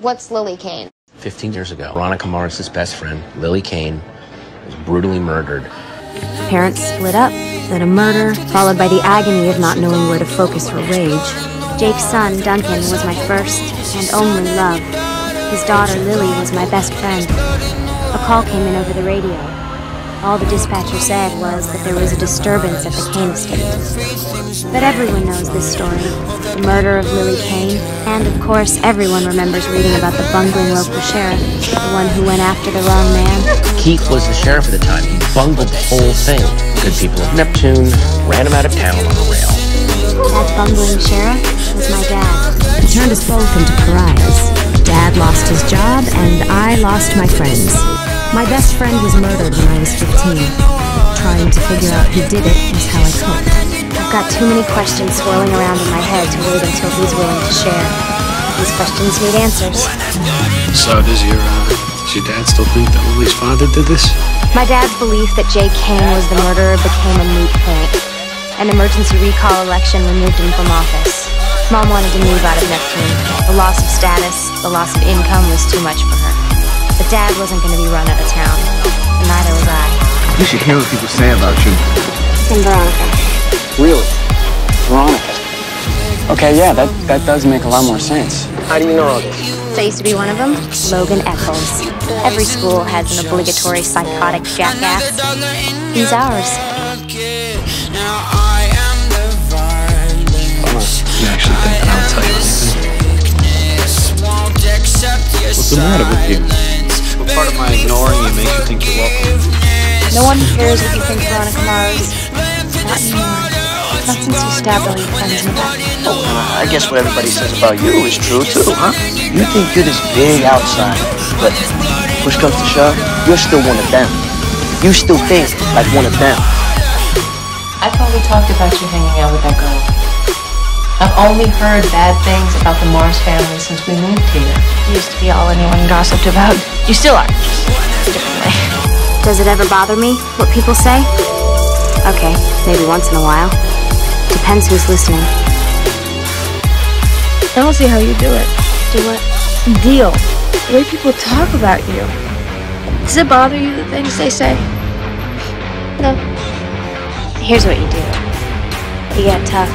What's Lily Kane? 15 years ago, Veronica Mars' best friend, Lily Kane, was brutally murdered. Parents split up, then a murder, followed by the agony of not knowing where to focus her rage. Jake's son, Duncan, was my first and only love. His daughter, Lily, was my best friend. A call came in over the radio. All the dispatcher said was that there was a disturbance at the Kane estate. But everyone knows this story the murder of Lily Kane. And of course, everyone remembers reading about the bungling local sheriff, the one who went after the wrong man. Keith was the sheriff at the time. He bungled the whole thing. Good people of Neptune ran him out of town on a rail. That bungling sheriff was my dad. He turned us both into pariahs. Dad lost his job, and I lost my friends. My best friend was murdered when I was 15. Trying to figure out who did it was how I coped. I've got too many questions swirling around in my head to wait until he's willing to share. These questions need answers. So does your, uh, does your dad still think that Lily's father did this? My dad's belief that Jake Kane was the murderer became a moot point. An emergency recall election removed him from office. Mom wanted to move out of Neptune. The loss of status, the loss of income was too much for her. But Dad wasn't going to be run out of town. And neither was I. You should hear what people say about you. And Veronica. Really? Veronica. Okay, yeah, that, that does make a lot more sense. How do you know all this? I used to be one of them, Logan Echolls. Every school has an obligatory psychotic jackass. He's ours. You actually think that I would tell you anything? What's the matter with you? No one cares what you think Veronica Mars. Not anymore. Not since you stabbed all your friends in the back. Oh, uh, I guess what everybody says about you is true too, huh? You think you're this big outside, but push comes to shove, you're still one of them. You still think like one of them. I thought we talked about you hanging out with that girl. I've only heard bad things about the Mars family since we moved here. You used to be all anyone gossiped about. You still are. Just differently. Does it ever bother me what people say? Okay, maybe once in a while. Depends who's listening. I don't see how you do it. Do what? Deal. The way people talk about you. Does it bother you, the things they say? No. Here's what you do. You get tough.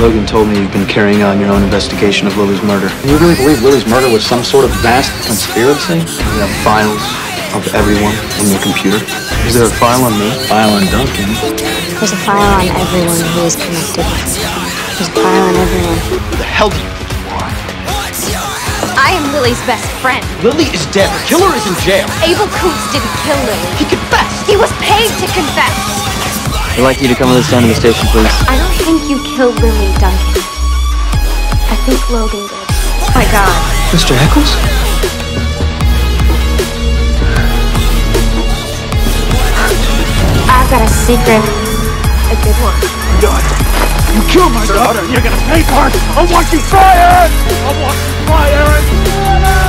Logan told me you've been carrying on your own investigation of Lily's murder. Do You really believe Lily's murder was some sort of vast conspiracy? You have files of everyone on your computer. Is there a file on me? File on Duncan? There's a file on everyone who is connected. There's a file on everyone. Who the hell do you think you are? I am Lily's best friend. Lily is dead. The killer is in jail. Abel Koontz didn't kill Lily. He confessed. He was paid to confess. I'd like you to come with us down to the station, please. I don't think you killed Lily, Duncan. I think Logan did. Oh my god. Mr. Echolls? got a secret. A good one. Done. you killed my daughter. You're gonna pay for it. I want you fired. I want you fired.